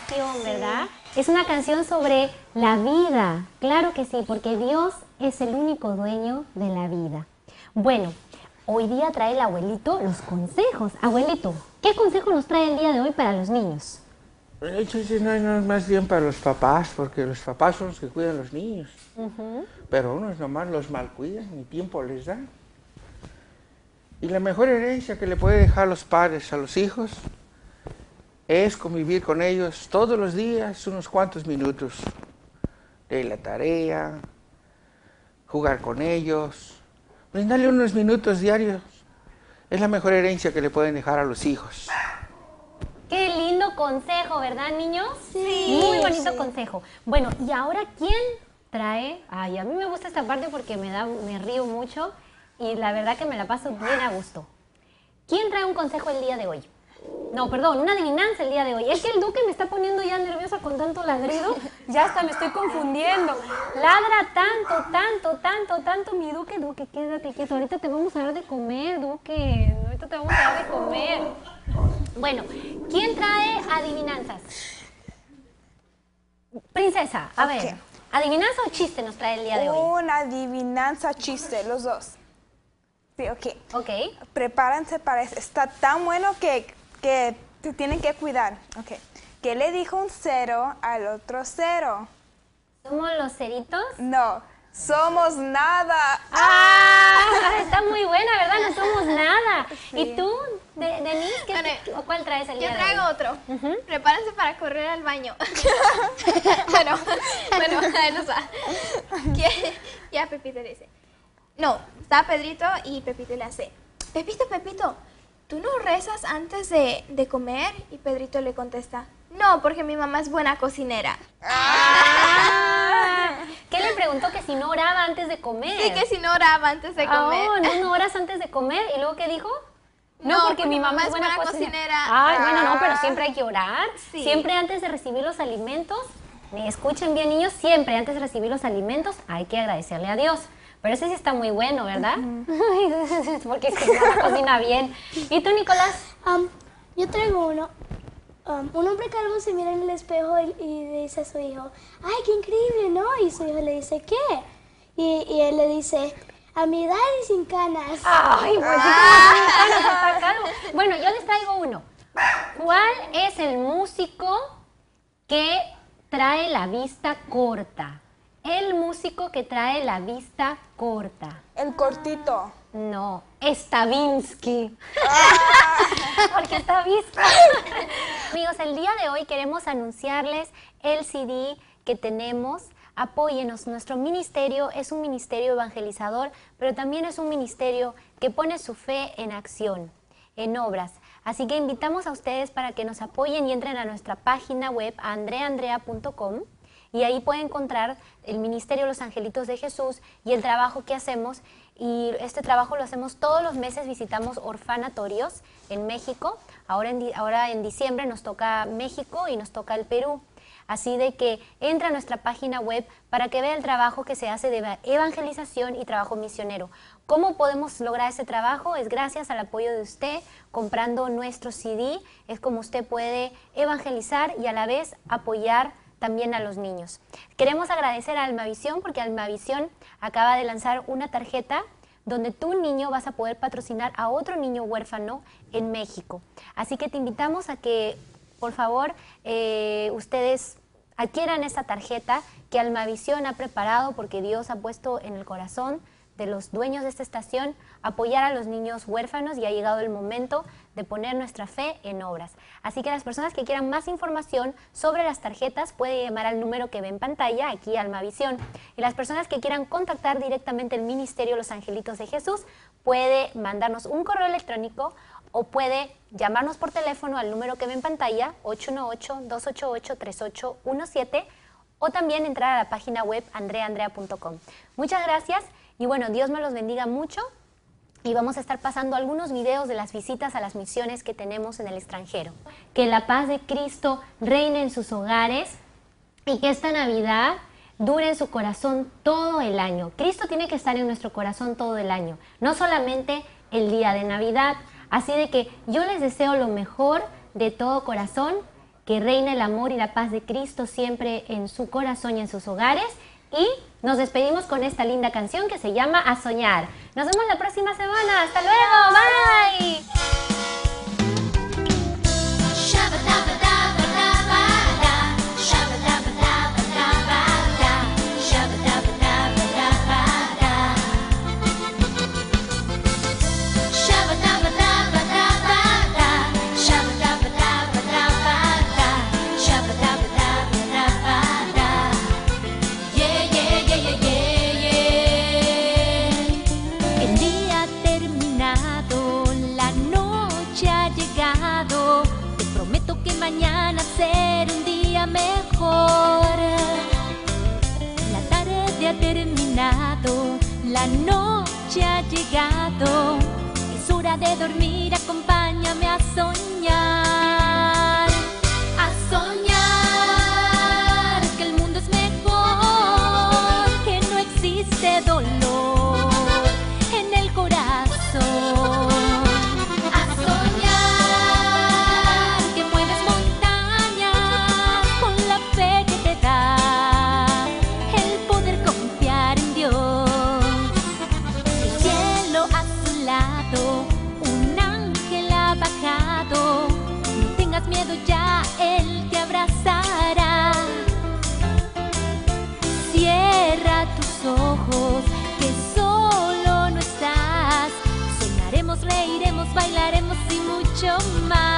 canción, ¿verdad? Es una canción sobre la vida, claro que sí, porque Dios es el único dueño de la vida. Bueno, hoy día trae el abuelito los consejos. Abuelito, ¿qué consejo nos trae el día de hoy para los niños? Eso sí, no, no, es más bien para los papás, porque los papás son los que cuidan a los niños. Pero unos nomás los mal cuidan, ni tiempo les dan. Y la mejor herencia que le puede dejar los padres a los hijos es convivir con ellos todos los días, unos cuantos minutos. De la tarea, jugar con ellos, brindarle unos minutos diarios. Es la mejor herencia que le pueden dejar a los hijos. Qué lindo consejo, ¿verdad, niños? Sí. Muy bonito consejo. Bueno, y ahora, ¿quién trae? Ay, a mí me gusta esta parte porque me, da, me río mucho y la verdad que me la paso bien a gusto. ¿Quién trae un consejo el día de hoy? No, perdón, una adivinanza el día de hoy. Es que el duque me está poniendo ya nerviosa con tanto ladrido. Ya hasta me estoy confundiendo. Ladra tanto, tanto, tanto, tanto mi duque. Duque, quédate quieto. Ahorita te vamos a dar de comer, duque. Ahorita te vamos a dar de comer. Bueno, ¿quién trae adivinanzas? Princesa, a ver. ¿Adivinanza o chiste nos trae el día de hoy? Una adivinanza chiste, los dos. Sí, ok. Ok. Prepárense para eso. Está tan bueno que, que te tienen que cuidar. Ok. ¿Qué le dijo un cero al otro cero? ¿Somos los ceritos? No, somos nada. ¡Ah! Está muy buena, ¿verdad? No somos nada. ¿Y tú, de, Denise, qué, Bueno, o cuál traes el día Yo de hoy? traigo otro. Prepárense para correr al baño. bueno, bueno, ahí nos va. Que- Ya Pepito le dice. No, está Pedrito y Pepito le hace. Pepito, Pepito, ¿tú no rezas antes de, de comer? Y Pedrito le contesta. No, porque mi mamá es buena cocinera. Ah, ¿Qué le preguntó que si no oraba antes de comer? Sí, que si no oraba antes de Ah, comer. oh, no, no oras antes de comer. ¿Y luego qué dijo? No, porque mi mamá es buena cocinera. Ay, bueno, no, pero siempre hay que orar. Sí. Siempre antes de recibir los alimentos, me escuchen bien niños, siempre antes de recibir los alimentos hay que agradecerle a Dios. Pero ese sí está muy bueno, ¿verdad? porque es que cocina bien. ¿Y tú, Nicolás? Am, yo traigo uno. Un hombre calvo se mira en el espejo y, y le dice a su hijo, ¡ay, qué increíble, ¿no? Y su hijo le dice, ¿qué? Y, y él le dice, a mi edad y sin canas. Ay, pues que me está calvo. Bueno, yo les traigo uno. ¿Cuál es el músico que trae la vista corta? El músico que trae la vista corta. El cortito. No, Stavinsky. Porque está visto. Amigos, el día de hoy queremos anunciarles el CD que tenemos. Apóyenos, nuestro ministerio es un ministerio evangelizador, pero también es un ministerio que pone su fe en acción, en obras. Así que invitamos a ustedes para que nos apoyen y entren a nuestra página web andreandrea.com y ahí puede encontrar el Ministerio Los Angelitos de Jesús y el trabajo que hacemos. Y este trabajo lo hacemos todos los meses, visitamos orfanatorios en México. Ahora en, ahora en diciembre nos toca México y nos toca el Perú. Así de que entra a nuestra página web para que vea el trabajo que se hace de eva- evangelización y trabajo misionero. ¿Cómo podemos lograr ese trabajo? Es gracias al apoyo de usted, comprando nuestro CD. Es como usted puede evangelizar y a la vez apoyar también a los niños. Queremos agradecer a Almavisión porque Almavisión acaba de lanzar una tarjeta donde tu niño vas a poder patrocinar a otro niño huérfano en México. Así que te invitamos a que, por favor, eh, ustedes adquieran esta tarjeta que Almavisión ha preparado porque Dios ha puesto en el corazón de los dueños de esta estación apoyar a los niños huérfanos y ha llegado el momento de poner nuestra fe en obras. Así que las personas que quieran más información sobre las tarjetas pueden llamar al número que ve en pantalla, aquí Almavisión. Y las personas que quieran contactar directamente el Ministerio Los Angelitos de Jesús puede mandarnos un correo electrónico o puede llamarnos por teléfono al número que ve en pantalla, 818-288-3817 o también entrar a la página web andreandrea.com. Muchas gracias y bueno, Dios me los bendiga mucho y vamos a estar pasando algunos videos de las visitas a las misiones que tenemos en el extranjero. Que la paz de Cristo reine en sus hogares y que esta Navidad dure en su corazón todo el año. Cristo tiene que estar en nuestro corazón todo el año, no solamente el día de Navidad. Así de que yo les deseo lo mejor de todo corazón, que reine el amor y la paz de Cristo siempre en su corazón y en sus hogares. Y nos despedimos con esta linda canción que se llama A Soñar. Nos vemos la próxima semana. Hasta luego. Bye. la noche ha llegado, es hora de dormir, acompáñame a soñar. bailaremos y mucho más.